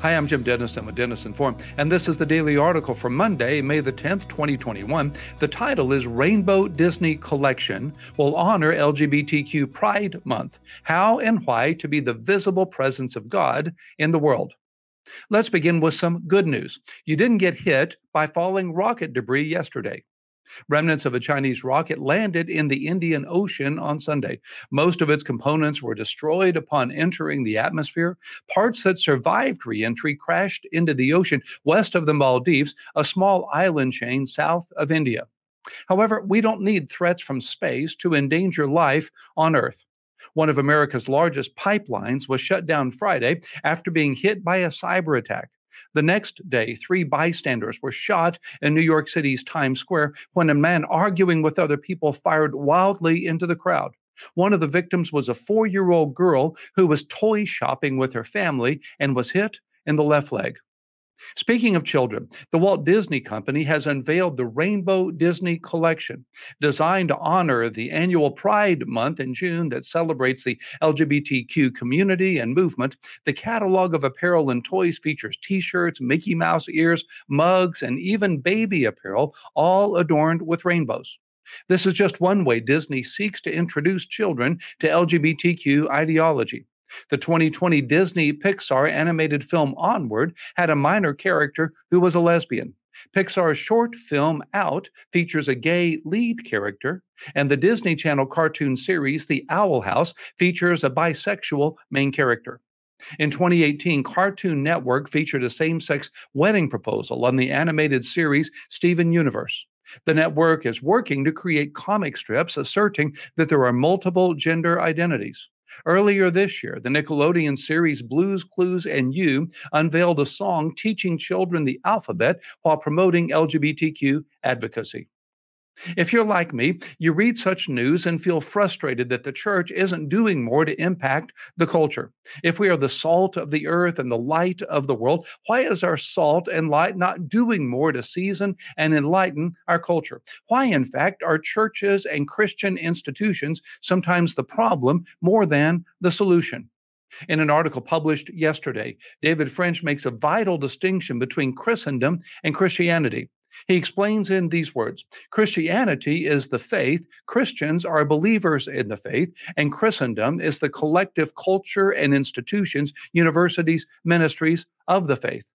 Hi, I'm Jim Denison with Denison Forum, and this is the daily article for Monday, May the 10th, 2021. The title is Rainbow Disney Collection will honor LGBTQ Pride Month. How and why to be the visible presence of God in the world. Let's begin with some good news. You didn't get hit by falling rocket debris yesterday. Remnants of a Chinese rocket landed in the Indian Ocean on Sunday. Most of its components were destroyed upon entering the atmosphere. Parts that survived reentry crashed into the ocean west of the Maldives, a small island chain south of India. However, we don't need threats from space to endanger life on Earth. One of America's largest pipelines was shut down Friday after being hit by a cyber attack. The next day, three bystanders were shot in New York City's Times Square when a man arguing with other people fired wildly into the crowd. One of the victims was a four year old girl who was toy shopping with her family and was hit in the left leg. Speaking of children, the Walt Disney Company has unveiled the Rainbow Disney Collection, designed to honor the annual Pride Month in June that celebrates the LGBTQ community and movement. The catalog of apparel and toys features t shirts, Mickey Mouse ears, mugs, and even baby apparel, all adorned with rainbows. This is just one way Disney seeks to introduce children to LGBTQ ideology. The 2020 Disney Pixar animated film Onward had a minor character who was a lesbian. Pixar's short film Out features a gay lead character, and the Disney Channel cartoon series The Owl House features a bisexual main character. In 2018, Cartoon Network featured a same sex wedding proposal on the animated series Steven Universe. The network is working to create comic strips asserting that there are multiple gender identities. Earlier this year, the Nickelodeon series Blues Clues and You unveiled a song teaching children the alphabet while promoting LGBTQ advocacy. If you're like me, you read such news and feel frustrated that the church isn't doing more to impact the culture. If we are the salt of the earth and the light of the world, why is our salt and light not doing more to season and enlighten our culture? Why, in fact, are churches and Christian institutions sometimes the problem more than the solution? In an article published yesterday, David French makes a vital distinction between Christendom and Christianity. He explains in these words Christianity is the faith, Christians are believers in the faith, and Christendom is the collective culture and institutions, universities, ministries of the faith.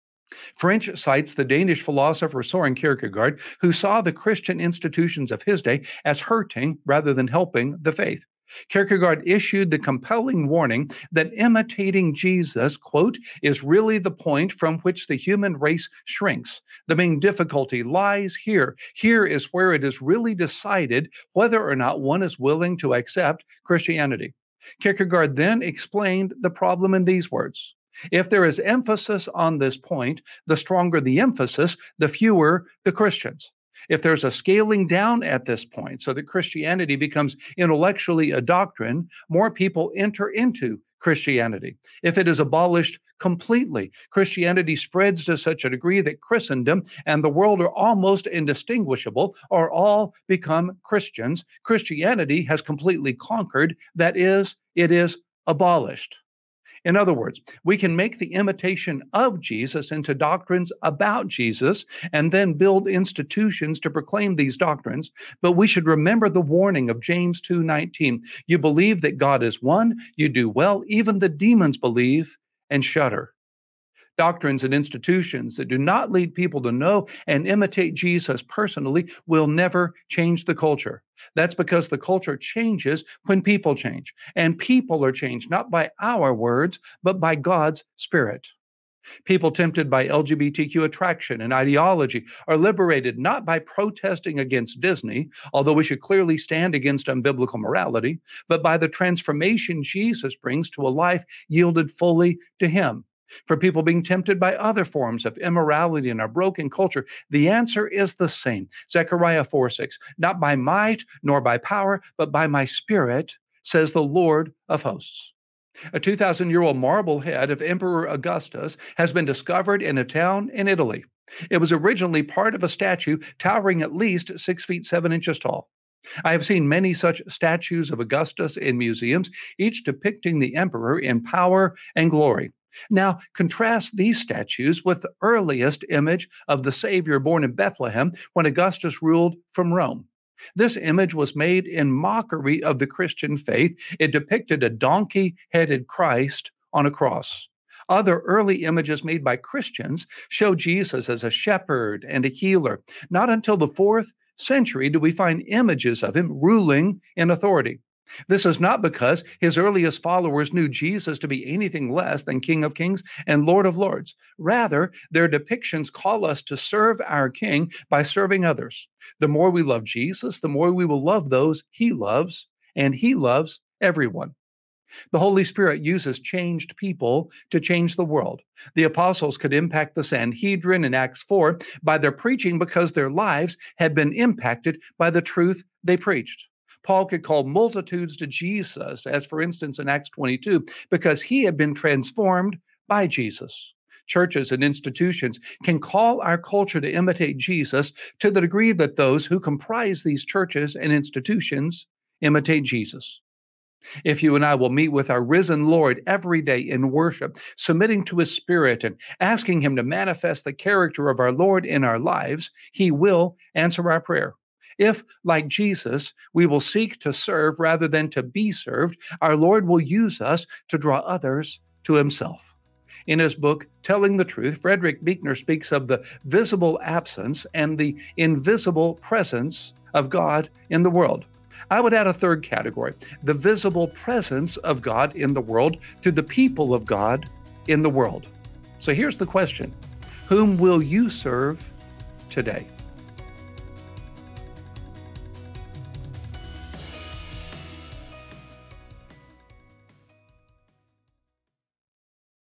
French cites the Danish philosopher Soren Kierkegaard, who saw the Christian institutions of his day as hurting rather than helping the faith. Kierkegaard issued the compelling warning that imitating Jesus, quote, is really the point from which the human race shrinks. The main difficulty lies here. Here is where it is really decided whether or not one is willing to accept Christianity. Kierkegaard then explained the problem in these words. If there is emphasis on this point, the stronger the emphasis, the fewer the Christians. If there's a scaling down at this point so that Christianity becomes intellectually a doctrine, more people enter into Christianity. If it is abolished completely, Christianity spreads to such a degree that Christendom and the world are almost indistinguishable or all become Christians. Christianity has completely conquered. That is, it is abolished. In other words, we can make the imitation of Jesus into doctrines about Jesus and then build institutions to proclaim these doctrines, but we should remember the warning of James 2:19. You believe that God is one, you do well, even the demons believe and shudder doctrines and institutions that do not lead people to know and imitate Jesus personally will never change the culture. That's because the culture changes when people change, and people are changed not by our words, but by God's Spirit. People tempted by LGBTQ attraction and ideology are liberated not by protesting against Disney, although we should clearly stand against unbiblical morality, but by the transformation Jesus brings to a life yielded fully to Him for people being tempted by other forms of immorality in our broken culture? The answer is the same. Zechariah 4 6. Not by might nor by power, but by my spirit, says the Lord of hosts. A 2,000 year old marble head of Emperor Augustus has been discovered in a town in Italy. It was originally part of a statue towering at least six feet seven inches tall. I have seen many such statues of Augustus in museums, each depicting the emperor in power and glory. Now, contrast these statues with the earliest image of the Savior born in Bethlehem when Augustus ruled from Rome. This image was made in mockery of the Christian faith. It depicted a donkey headed Christ on a cross. Other early images made by Christians show Jesus as a shepherd and a healer. Not until the fourth century do we find images of him ruling in authority. This is not because his earliest followers knew Jesus to be anything less than King of Kings and Lord of Lords. Rather, their depictions call us to serve our King by serving others. The more we love Jesus, the more we will love those he loves, and he loves everyone. The Holy Spirit uses changed people to change the world. The apostles could impact the Sanhedrin in Acts 4 by their preaching because their lives had been impacted by the truth they preached. Paul could call multitudes to Jesus, as for instance in Acts 22, because he had been transformed by Jesus. Churches and institutions can call our culture to imitate Jesus to the degree that those who comprise these churches and institutions imitate Jesus. If you and I will meet with our risen Lord every day in worship, submitting to his spirit and asking him to manifest the character of our Lord in our lives, he will answer our prayer. If, like Jesus, we will seek to serve rather than to be served, our Lord will use us to draw others to himself. In his book, Telling the Truth, Frederick Buechner speaks of the visible absence and the invisible presence of God in the world. I would add a third category the visible presence of God in the world through the people of God in the world. So here's the question Whom will you serve today?